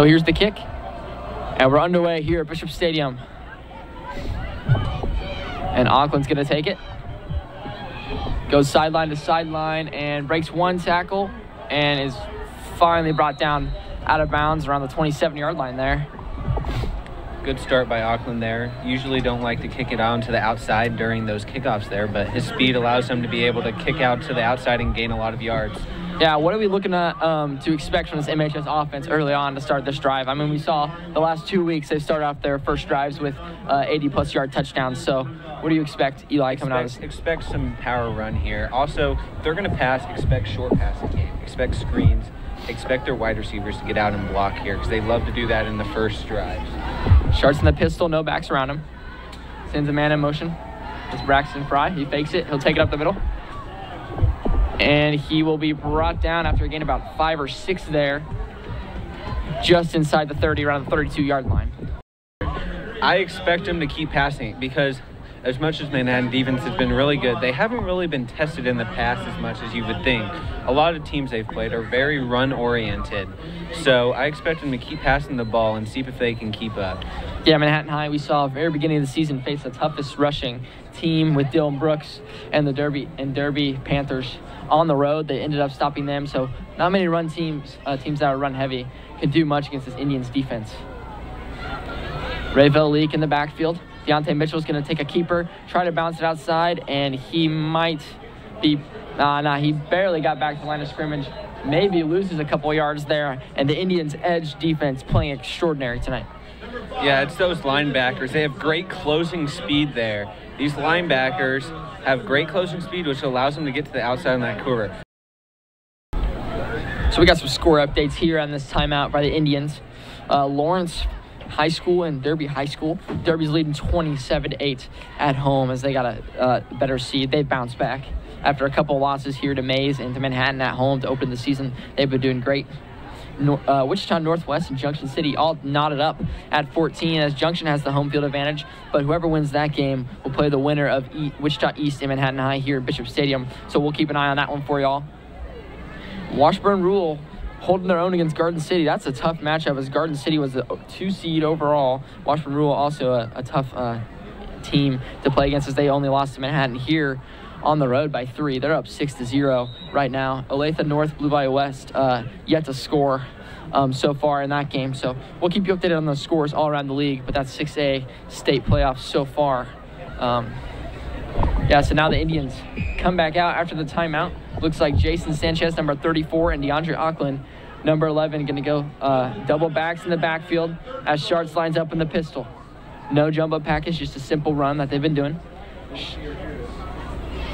So here's the kick. And we're underway here at Bishop Stadium. And Auckland's going to take it. Goes sideline to sideline and breaks one tackle and is finally brought down out of bounds around the 27 yard line there. Good start by Auckland there. Usually don't like to kick it on to the outside during those kickoffs there, but his speed allows him to be able to kick out to the outside and gain a lot of yards. Yeah, what are we looking at um, to expect from this MHS offense early on to start this drive? I mean, we saw the last two weeks they started off their first drives with uh, 80 plus yard touchdowns. So, what do you expect, Eli, coming out of Expect, expect some power run here. Also, if they're going to pass, expect short passing game. Expect screens. Expect their wide receivers to get out and block here because they love to do that in the first drives. Sharts in the pistol, no backs around him. Sends a man in motion. It's Braxton Fry. He fakes it. He'll take it up the middle. And he will be brought down after a gain about five or six there, just inside the 30, around the 32 yard line. I expect him to keep passing because as much as Manhattan defense has been really good, they haven't really been tested in the past as much as you would think. A lot of teams they've played are very run oriented. So I expect them to keep passing the ball and see if they can keep up. Yeah, Manhattan High, we saw at the very beginning of the season face the toughest rushing team with Dylan Brooks and the Derby and Derby Panthers on the road. They ended up stopping them. So not many run teams, uh, teams that are run heavy, can do much against this Indians defense. Rayville Leak in the backfield. Deontay Mitchell's going to take a keeper, try to bounce it outside, and he might be. Nah, nah, he barely got back to the line of scrimmage. Maybe loses a couple yards there, and the Indians' edge defense playing extraordinary tonight. Yeah, it's those linebackers. They have great closing speed there. These linebackers have great closing speed, which allows them to get to the outside of that quarter. So we got some score updates here on this timeout by the Indians. Uh, Lawrence High School and Derby High School. Derby's leading 27 8 at home as they got a uh, better seed. They bounced back after a couple losses here to Maize and to Manhattan at home to open the season. They've been doing great. Uh, Wichita Northwest and Junction City all knotted up at 14 as Junction has the home field advantage. But whoever wins that game will play the winner of e- Wichita East and Manhattan High here at Bishop Stadium. So we'll keep an eye on that one for y'all. Washburn Rural holding their own against Garden City. That's a tough matchup as Garden City was a two seed overall. Washburn Rural also a, a tough uh, team to play against as they only lost to Manhattan here on the road by three. They're up six to zero right now. Olathe North, Blue Valley West, uh, yet to score um, so far in that game. So we'll keep you updated on those scores all around the league. But that's 6A state playoffs so far. Um, yeah, so now the Indians come back out after the timeout. Looks like Jason Sanchez, number 34, and DeAndre Auckland, number 11, going to go uh, double backs in the backfield as Sharts lines up in the pistol. No jumbo package, just a simple run that they've been doing.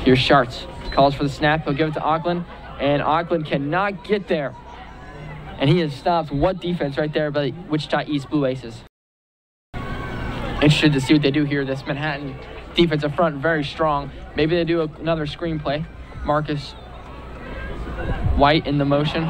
Here's Sharts. Calls for the snap. He'll give it to Auckland, and Auckland cannot get there. And he has stopped what defense right there by Wichita East Blue Aces. Interested to see what they do here. This Manhattan defensive front very strong. Maybe they do another screenplay. Marcus White in the motion.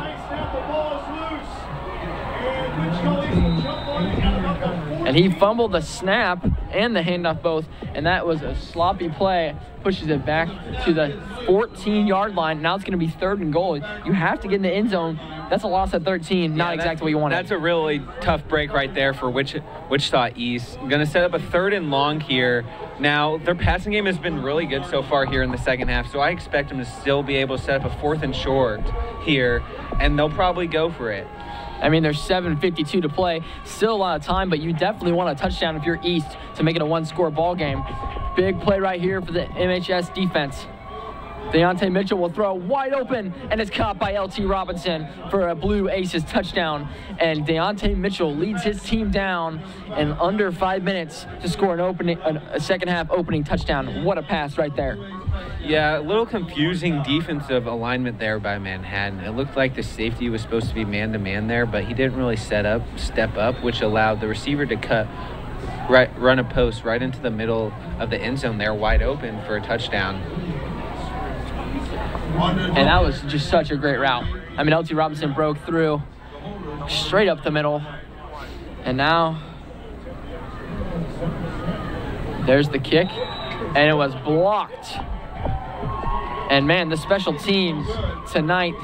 And he fumbled the snap and the handoff both, and that was a sloppy play. Pushes it back to the 14 yard line. Now it's going to be third and goal. You have to get in the end zone. That's a loss at 13, not exactly what you wanted. That's a really tough break right there for Wich- Wichita East. Going to set up a third and long here. Now, their passing game has been really good so far here in the second half, so I expect them to still be able to set up a fourth and short here, and they'll probably go for it. I mean, there's 7:52 to play. Still a lot of time, but you definitely want a touchdown if you're East to make it a one-score ball game. Big play right here for the MHS defense. Deontay Mitchell will throw wide open, and it's caught by LT Robinson for a Blue Aces touchdown. And Deontay Mitchell leads his team down in under five minutes to score an opening, a second half opening touchdown. What a pass right there! Yeah, a little confusing defensive alignment there by Manhattan. It looked like the safety was supposed to be man to man there, but he didn't really set up, step up, which allowed the receiver to cut, right, run a post right into the middle of the end zone there, wide open for a touchdown. And that was just such a great route. I mean, LT Robinson broke through straight up the middle. And now there's the kick. And it was blocked. And man, the special teams tonight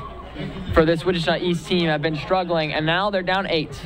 for this Wichita East team have been struggling. And now they're down eight.